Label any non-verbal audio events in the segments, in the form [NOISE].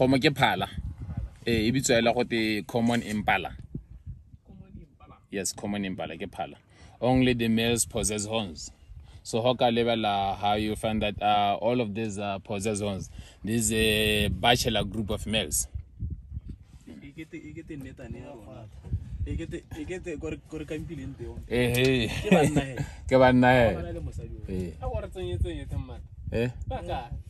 kgomo ke phala. Ee e bitswa ele gote common impala. Yes common impala ke phala. Only the males possess horns. So how ka lebelela how you find that uh, all of these uh, possess horns. This is a bachelor group of males. Ekete ekete nnetane ya rona ekete ekete ko re- ko re kampileng teng. Ehe Ke banna he. [LAUGHS]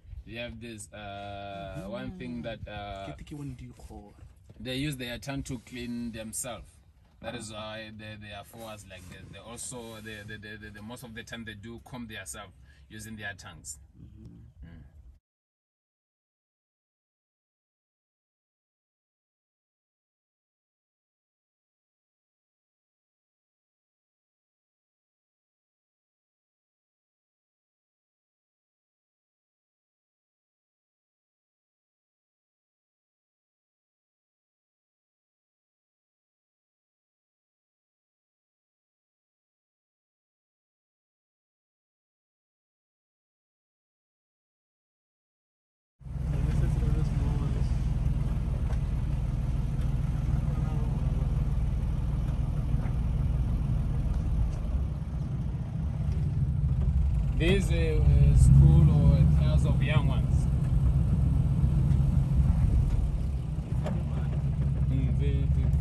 They have this uh, one thing that uh, Ekete ke bone dikgora they use their tongue to clean themselves. That is why they, they are for us like this. They also they, they, they, they, most of the time they do comb themselves using their tongues. This is a school or class of young ones. Mm, they, they,